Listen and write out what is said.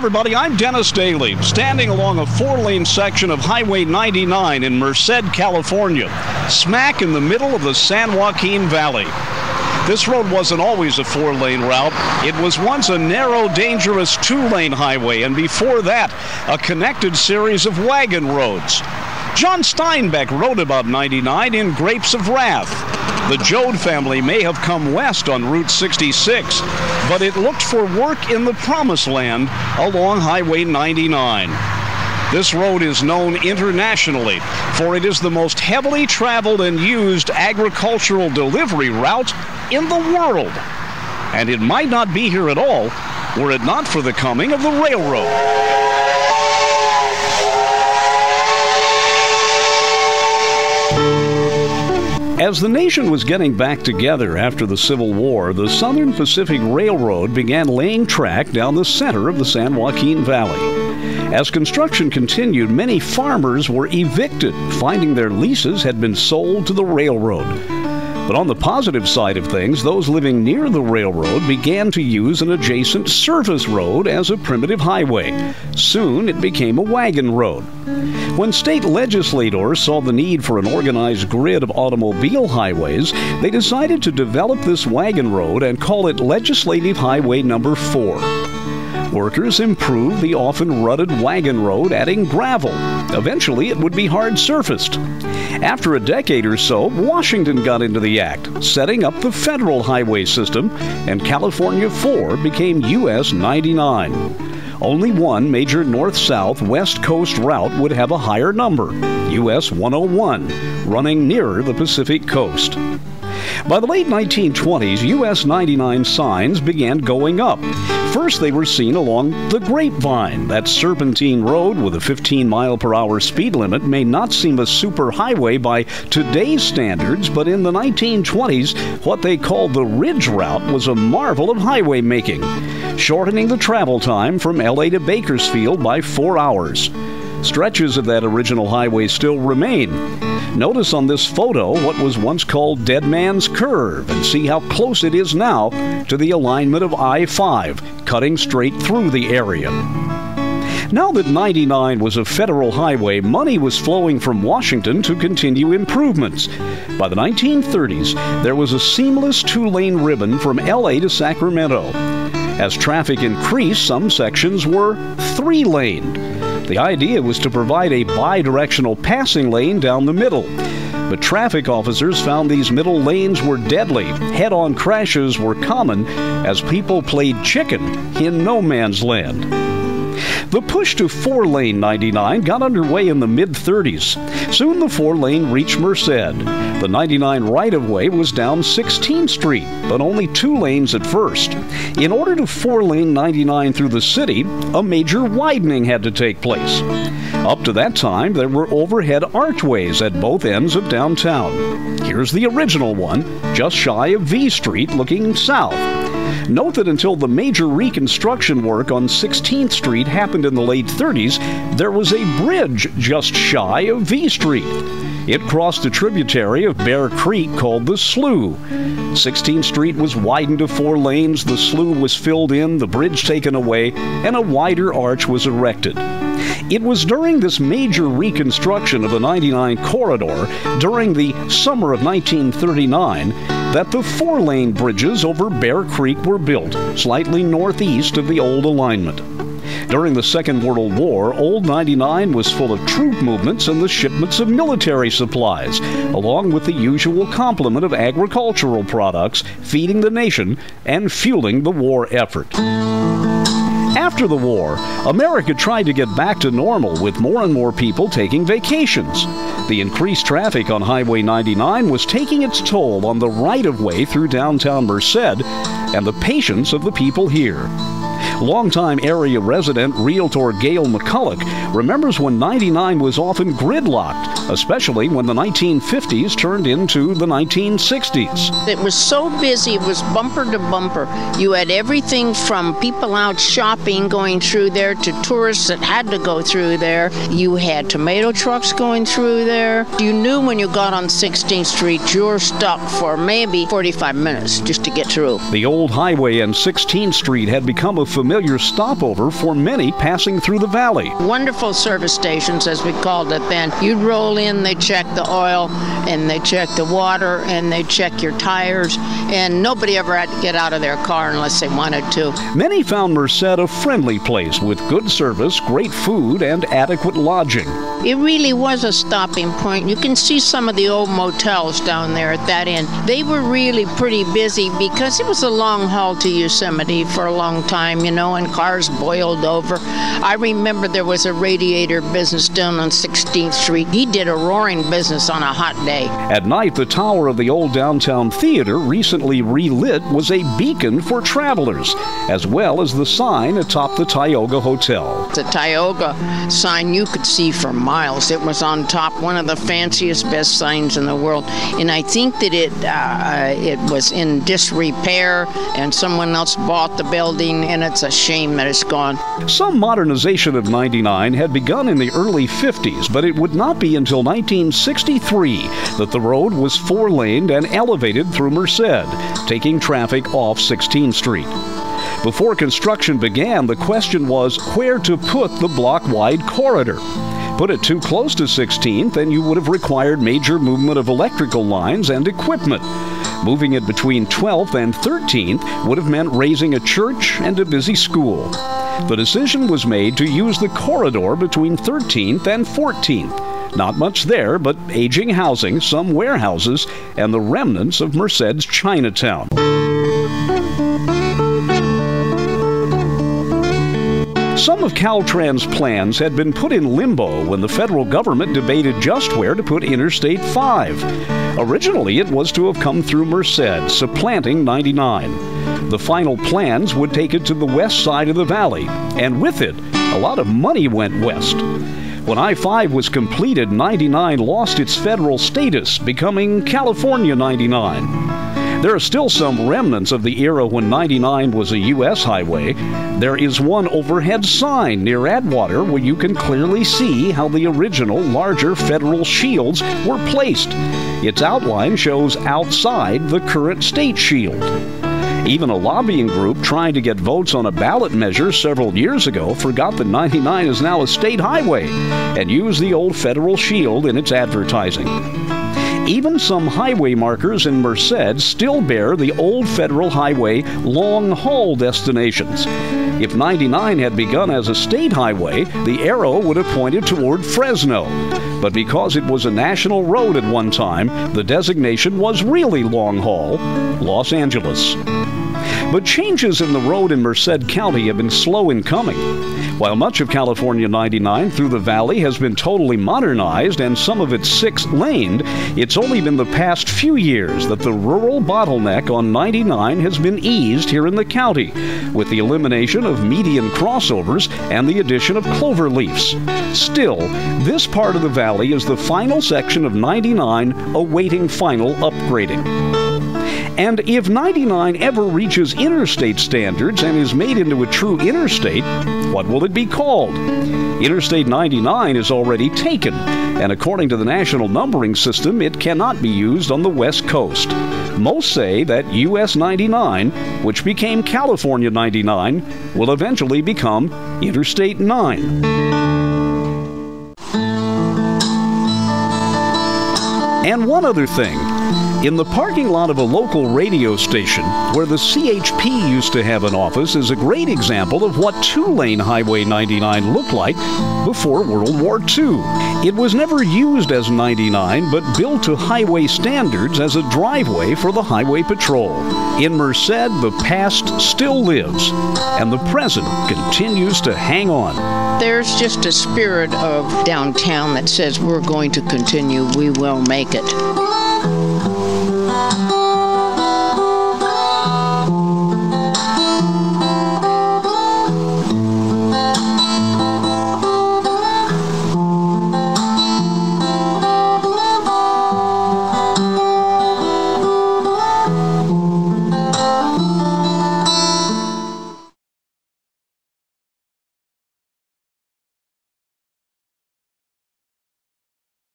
everybody, I'm Dennis Daily, standing along a four lane section of Highway 99 in Merced, California, smack in the middle of the San Joaquin Valley. This road wasn't always a four lane route. It was once a narrow, dangerous two lane highway, and before that, a connected series of wagon roads. John Steinbeck wrote about 99 in Grapes of Wrath. The Joad family may have come west on Route 66, but it looked for work in the Promised Land along Highway 99. This road is known internationally, for it is the most heavily traveled and used agricultural delivery route in the world. And it might not be here at all were it not for the coming of the railroad. As the nation was getting back together after the Civil War, the Southern Pacific Railroad began laying track down the center of the San Joaquin Valley. As construction continued, many farmers were evicted, finding their leases had been sold to the railroad. But on the positive side of things, those living near the railroad began to use an adjacent service road as a primitive highway. Soon it became a wagon road. When state legislators saw the need for an organized grid of automobile highways, they decided to develop this wagon road and call it Legislative Highway Number 4. Workers improved the often rutted wagon road, adding gravel. Eventually, it would be hard surfaced. After a decade or so, Washington got into the act, setting up the federal highway system, and California 4 became US 99. Only one major north south West Coast route would have a higher number, US 101, running nearer the Pacific coast. By the late 1920s, US 99 signs began going up. First, they were seen along the Grapevine. That serpentine road with a 15 mile per hour speed limit may not seem a super highway by today's standards, but in the 1920s, what they called the Ridge Route was a marvel of highway making, shortening the travel time from LA to Bakersfield by four hours. Stretches of that original highway still remain. Notice on this photo what was once called Dead Man's Curve and see how close it is now to the alignment of I 5, cutting straight through the area. Now that 99 was a federal highway, money was flowing from Washington to continue improvements. By the 1930s, there was a seamless two lane ribbon from LA to Sacramento. As traffic increased, some sections were three laned. The idea was to provide a bi-directional passing lane down the middle. But traffic officers found these middle lanes were deadly. Head on crashes were common as people played chicken in no man's land. The push to four lane 99 got underway in the mid 30s. Soon the four lane reached Merced. The 99 right of way was down 16th Street, but only two lanes at first. In order to four lane 99 through the city, a major widening had to take place. Up to that time, there were overhead archways at both ends of downtown. Here's the original one, just shy of V Street looking south. Note that until the major reconstruction work on 16th Street happened in the late 30s, there was a bridge just shy of V Street. It crossed a tributary of Bear Creek called the Slough. 16th Street was widened to four lanes, the slough was filled in, the bridge taken away, and a wider arch was erected. It was during this major reconstruction of the 99 corridor during the summer of 1939 that the four lane bridges over Bear Creek were built, slightly northeast of the old alignment. During the Second World War, Old 99 was full of troop movements and the shipments of military supplies, along with the usual complement of agricultural products, feeding the nation and fueling the war effort. After the war, America tried to get back to normal with more and more people taking vacations. The increased traffic on Highway 99 was taking its toll on the right of way through downtown Merced and the patience of the people here. Longtime area resident realtor Gail McCulloch remembers when 99 was often gridlocked, especially when the 1950s turned into the 1960s. It was so busy, it was bumper to bumper. You had everything from people out shopping going through there to tourists that had to go through there. You had tomato trucks going through there. You knew when you got on 16th Street, you were stuck for maybe 45 minutes just to get through. The old highway and 16th Street had become a familiar familiar stopover for many passing through the valley. Wonderful service stations, as we called it then. You'd roll in, they check the oil, and they check the water, and they check your tires, and nobody ever had to get out of their car unless they wanted to. Many found Merced a friendly place with good service, great food, and adequate lodging. It really was a stopping point. You can see some of the old motels down there at that end. They were really pretty busy because it was a long haul to Yosemite for a long time, you know, and cars boiled over. I remember there was a radiator business down on 16th Street. He did a roaring business on a hot day. At night, the tower of the old downtown theater, recently relit, was a beacon for travelers, as well as the sign atop the Tioga Hotel. The Tioga sign you could see for miles. It was on top, one of the fanciest, best signs in the world. And I think that it uh, it was in disrepair, and someone else bought the building, and it's a shame that it's gone. Some modernization of 99 had begun in the early 50s, but it would not be until 1963 that the road was four laned and elevated through Merced, taking traffic off 16th Street. Before construction began, the question was where to put the block wide corridor. Put it too close to 16th, and you would have required major movement of electrical lines and equipment. Moving it between 12th and 13th would have meant razing a church and a busy school. The decision was made to use the corridor between 13th and 14th. Not much there, but aging housing, some warehouses, and the remnants of Merced's Chinatown. Some of Caltrans' plans had been put in limbo when the federal government debated just where to put Interstate 5. Originally, it was to have come through Merced, supplanting 99. The final plans would take it to the west side of the valley, and with it, a lot of money went west. When I 5 was completed, 99 lost its federal status, becoming California 99. There are still some remnants of the era when 99 was a U.S. highway. There is one overhead sign near Atwater where you can clearly see how the original larger federal shields were placed. Its outline shows outside the current state shield. Even a lobbying group trying to get votes on a ballot measure several years ago forgot that 99 is now a state highway and used the old federal shield in its advertising. Even some highway markers in Merced still bear the old federal highway long haul destinations. If 99 had begun as a state highway, the arrow would have pointed toward Fresno. But because it was a national road at one time, the designation was really long haul Los Angeles. But changes in the road in Merced County have been slow in coming. While much of California 99 through the valley has been totally modernized and some of it six laned, it's only been the past few years that the rural bottleneck on 99 has been eased here in the county, with the elimination of median crossovers and the addition of clover leaves. Still, this part of the valley is the final section of 99 awaiting final upgrading. And if 99 ever reaches interstate standards and is made into a true interstate, what will it be called? Interstate 99 is already taken, and according to the national numbering system, it cannot be used on the West Coast. Most say that US 99, which became California 99, will eventually become Interstate 9. And one other thing. In the parking lot of a local radio station, where the CHP used to have an office, is a great example of what two lane Highway 99 looked like before World War II. It was never used as 99, but built to highway standards as a driveway for the Highway Patrol. In Merced, the past still lives, and the present continues to hang on. There's just a spirit of downtown that says we're going to continue, we will make it.